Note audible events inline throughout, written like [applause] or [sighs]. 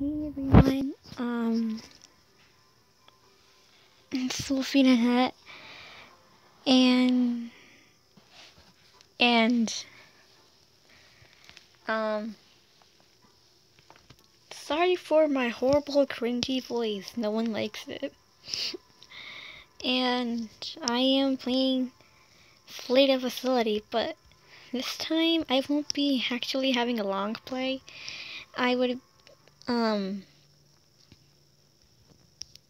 Hey everyone, um, it's Wolfinanette, and, and, um, sorry for my horrible cringy voice, no one likes it, and I am playing Flee the Facility, but this time I won't be actually having a long play, I would um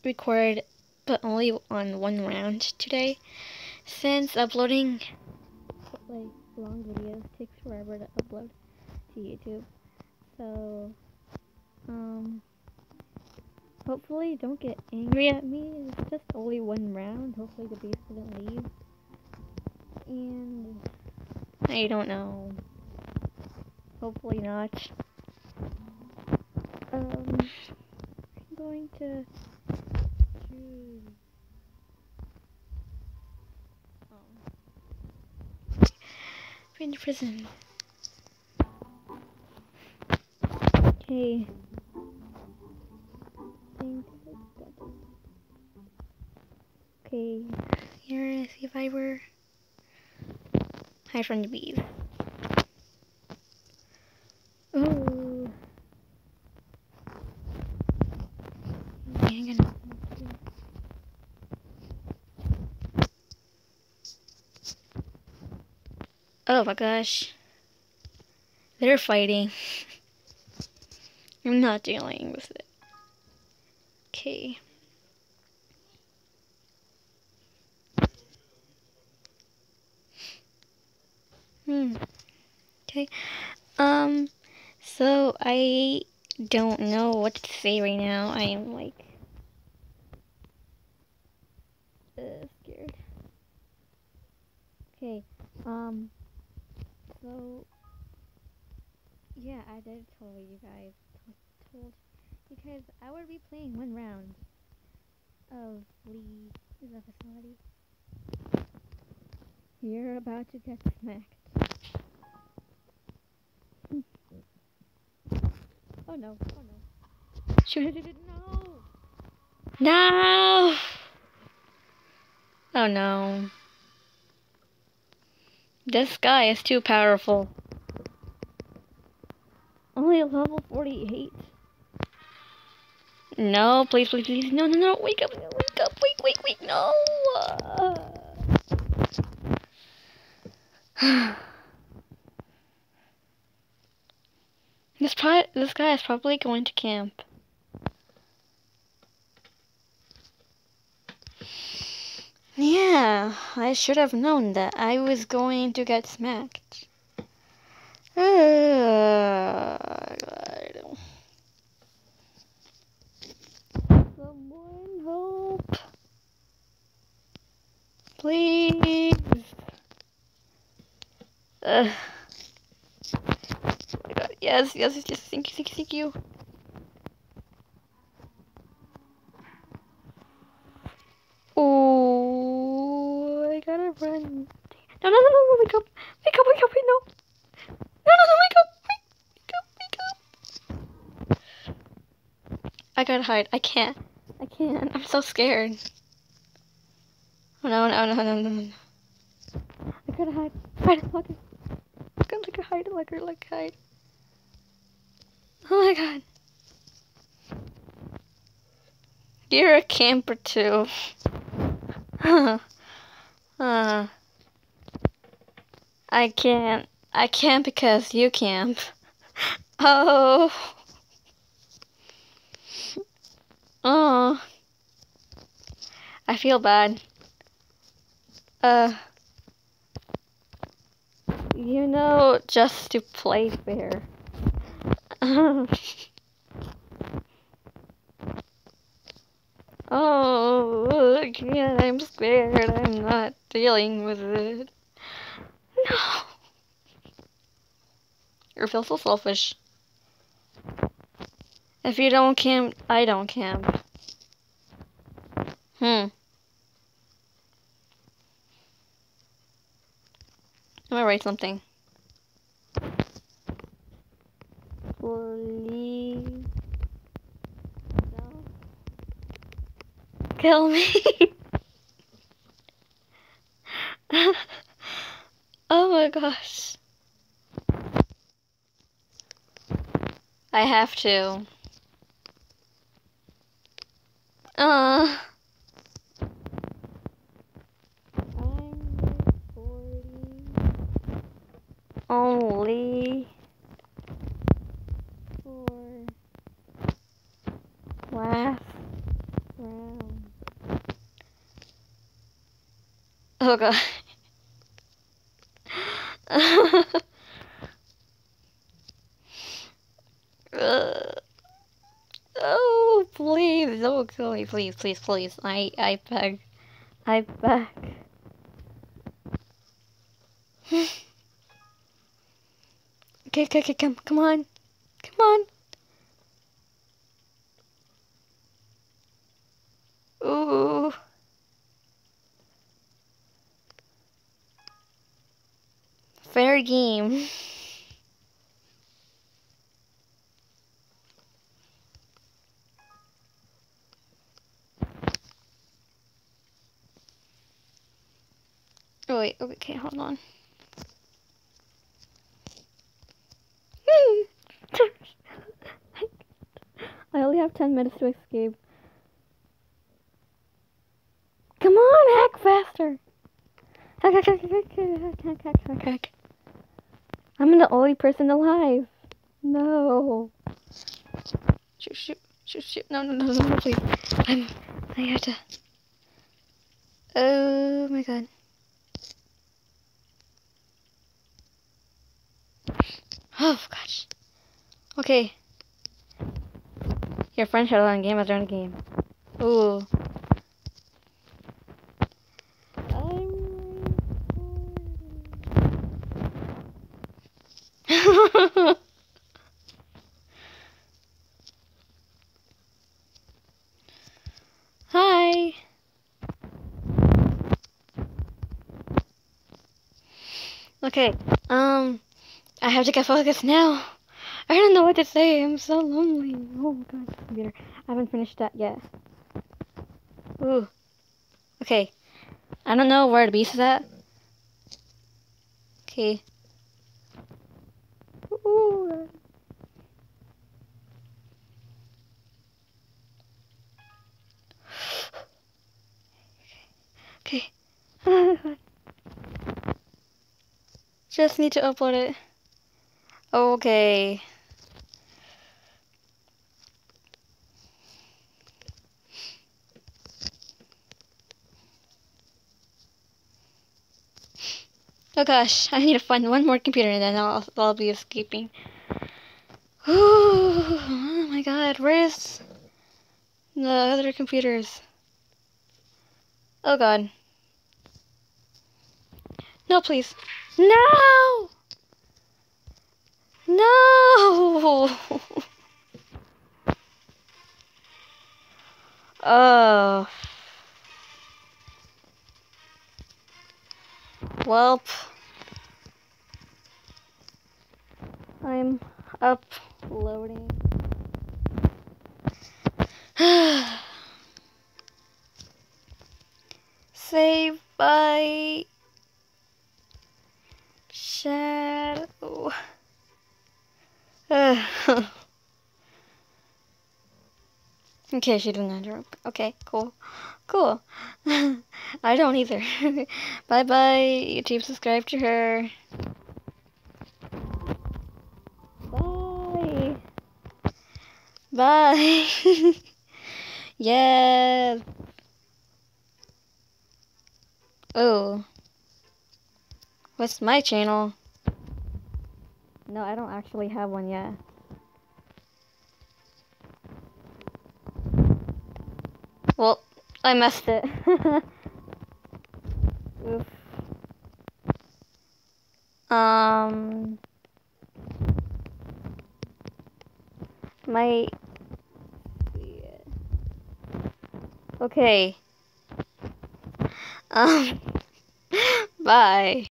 record but only on one round today. Since uploading like long videos takes forever to upload to YouTube. So um hopefully don't get angry at me. It's just only one round. Hopefully the beast didn't leave. And I don't know. Hopefully not um, I'm going to choose. Oh. in prison. Okay. Okay. Here, see if I were hide from the bees. Oh my gosh. They're fighting. [laughs] I'm not dealing with it. Okay. Hmm. Okay. Um, so I don't know what to say right now. I am like uh, scared. Okay. Um. So, yeah, I did tell you guys, told, because I would be playing one round of League is a facility. You're about to get smacked. oh no, oh no. It, no! No! Oh no. This guy is too powerful. Only a level 48. No, please, please, please. No, no, no. Wake up, wake up, wake, wake, wake. No. [sighs] this, this guy is probably going to camp. Yeah, I should have known that I was going to get smacked. Uh, Someone help. Please. Uh. Oh. Yes, yes, yes, thank you, thank you, thank you. run. No, no, no, no, wake up. Wake up, wake up, wait, no. No, no, no, wake up. Wake up, wake gotta hide. I can't. I can't. I'm so scared. Oh, no, no, no, no, no, no. I gotta hide. Hide, look. I gotta like hide, her, like hide. Oh my god. You're a camper too. [laughs] Uh, I can't. I can't because you camp. [laughs] Oh. Oh. I feel bad. Uh. You know, just to play fair. [laughs] Oh, again, I'm scared. I'm not dealing with it. No. You feel so selfish. If you don't camp, I don't camp. Hmm. I'm gonna write something. Please kill me. [laughs] oh my gosh. I have to. Uh. Only for last round. Oh god. uh. Oh, please, don't kill me, please, please, please. I, I beg. I beg. [laughs] okay, okay, okay, come, come on. Come on. Ooh. Fair game. [laughs] Oh, wait. Okay, hold on. [laughs] I only have 10 minutes to escape. Come on, hack faster! I'm the only person alive. No. Shoot, shoot, shoot, shoot. No, no, no, no, no, please. I'm, I have to. Oh my god. Oh gosh. Okay. Your friend shut on game as during the game. Ooh. [laughs] Hi. Okay. Um. I have to get focused now. I don't know what to say. I'm so lonely. Oh god, computer. I haven't finished that yet. Ooh. Okay. I don't know where the beast is at. Okay. Ooh. [sighs] Okay. [sighs] [sighs] Just need to upload it. Okay. Oh gosh, [laughs] I need to find one more computer and then I'll, I'll be escaping. oh my god, where's the other computers? Oh god. No, please. No! No! [laughs] oh. Welp. I'm uploading. Say [sighs] bye. Shadow. [sighs] okay, she didn't interrupt. Okay, cool. Cool. [laughs] I don't either. [laughs] bye bye, YouTube. Subscribe to her. Bye. Bye. [laughs] yes. Oh. What's my channel? No, I don't actually have one yet. Well, I messed it. [laughs] Oof. Um... My... Okay. Um... [laughs] Bye.